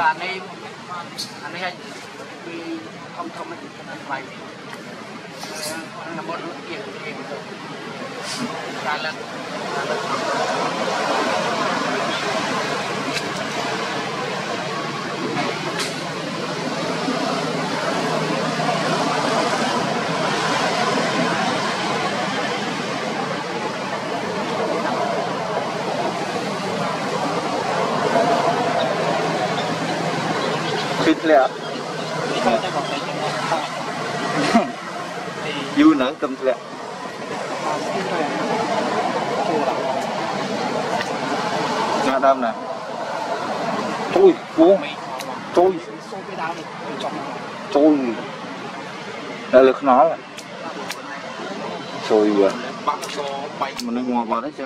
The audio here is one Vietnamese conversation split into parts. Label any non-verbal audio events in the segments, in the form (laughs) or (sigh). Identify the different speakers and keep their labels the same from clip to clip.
Speaker 1: អានេះអានេះឲ្យពីធំធំហ្នឹងថ្លៃណាមុនគៀងគៀងកាលឡើងកាលឡើ
Speaker 2: lẹ yêu nắng cầm lẹ ngã đam nè. Tôi cố tôi. Tôi. Là lực nó là. Rồi à. mình ngồi vào đấy chứ.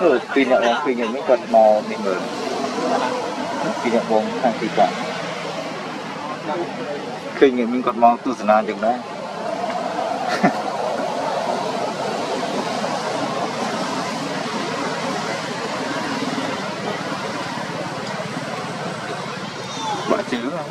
Speaker 2: Ừ, tuy nhận bóng tuy nhận mấy quật màu mình mở Tuy nhận bóng thằng thị cả Khi nhận mình ờ, quật màu tu sẵn nào được đấy (laughs) Bà chữ không?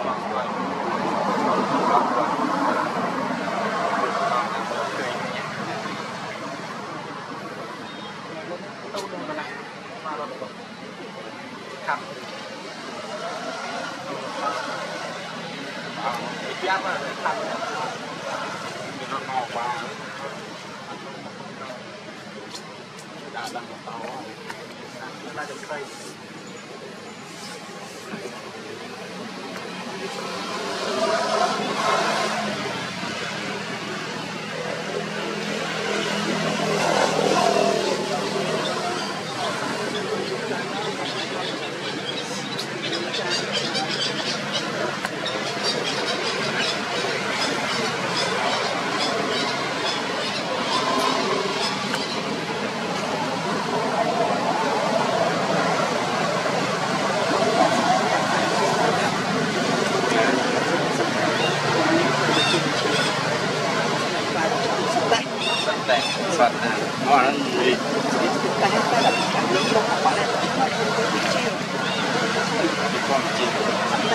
Speaker 1: ครับยากมากเลยครับม
Speaker 3: ีรถนอกบ้างดาดังเตาน่าจะใกล้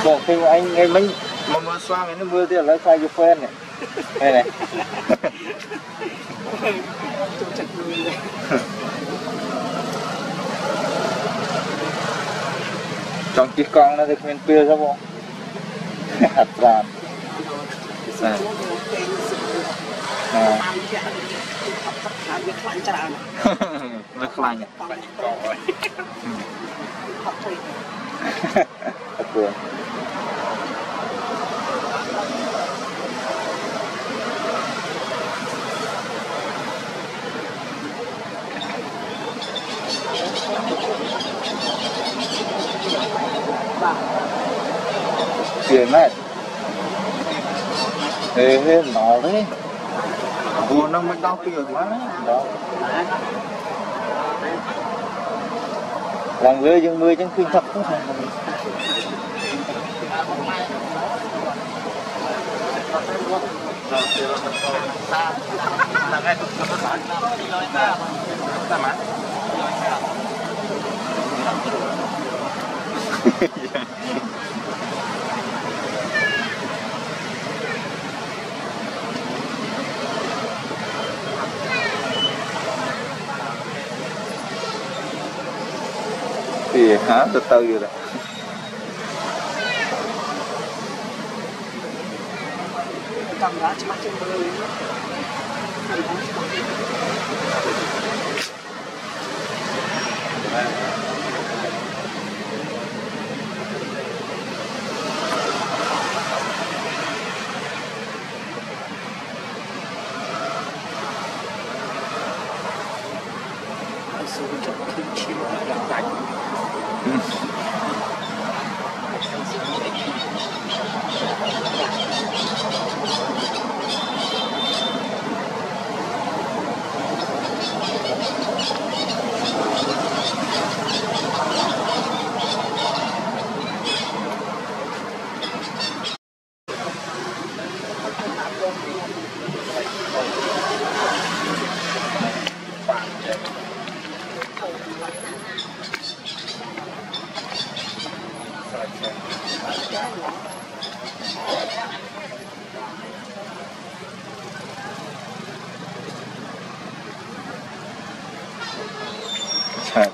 Speaker 2: បងពីអញឯងមិញមកមើលស្វាមីនេះមើលទៀតឥឡូវខ្លាចជាហ្វេនហ្នឹងហ្នឹង
Speaker 1: ចូលចិត្តមើល
Speaker 2: ចង់ជិះកង់នៅតែគ្មានពេលទេបងអត់ប្រាន
Speaker 1: សាអឺខ្លាញ់ច្រើន
Speaker 2: ណាស់ខ្លាញ់អត់
Speaker 1: ទៅ
Speaker 2: buồn. Tiền này thế thế nó đấy Buồn nó mới đau tiền quá Đó. Làm người dân người chẳng khuyên thật cũng thành thì há từ từ rồi đó.
Speaker 1: 감사합니다. 마침 마침 보여요. 감사합니다.
Speaker 2: ឆាត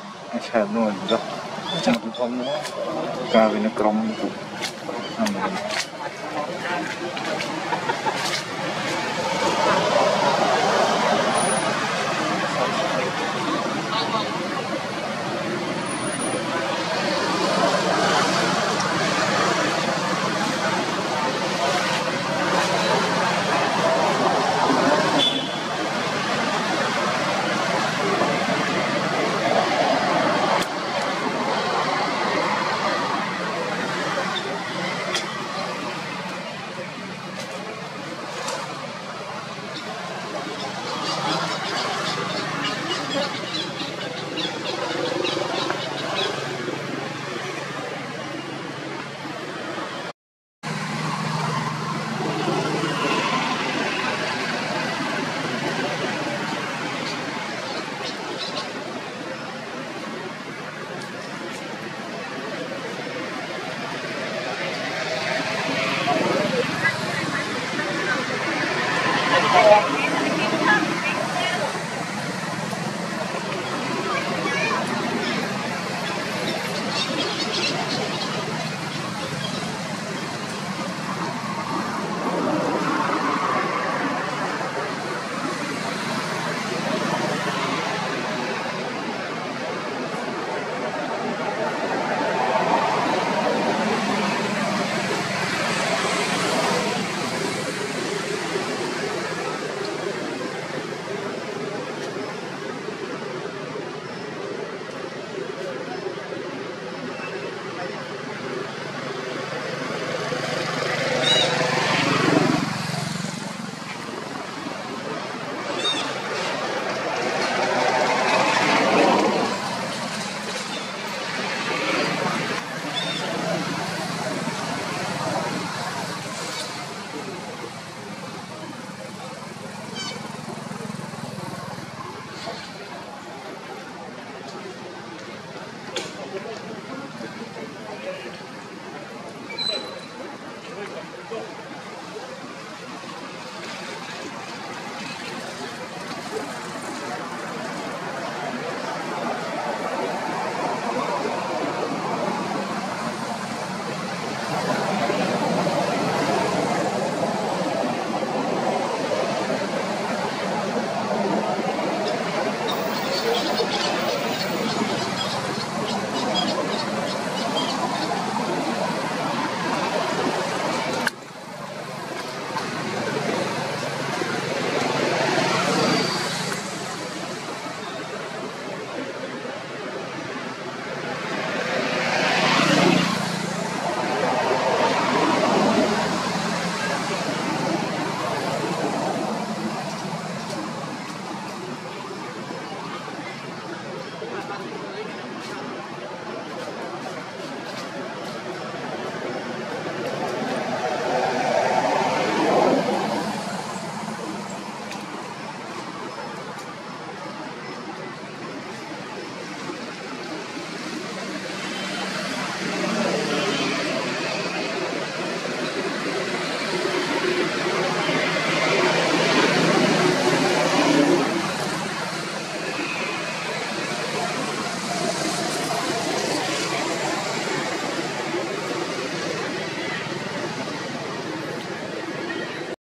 Speaker 2: ឆាតនោះអញ្ចឹងចាំខ្ញុំផងកាលវានៅក្រុមអឺ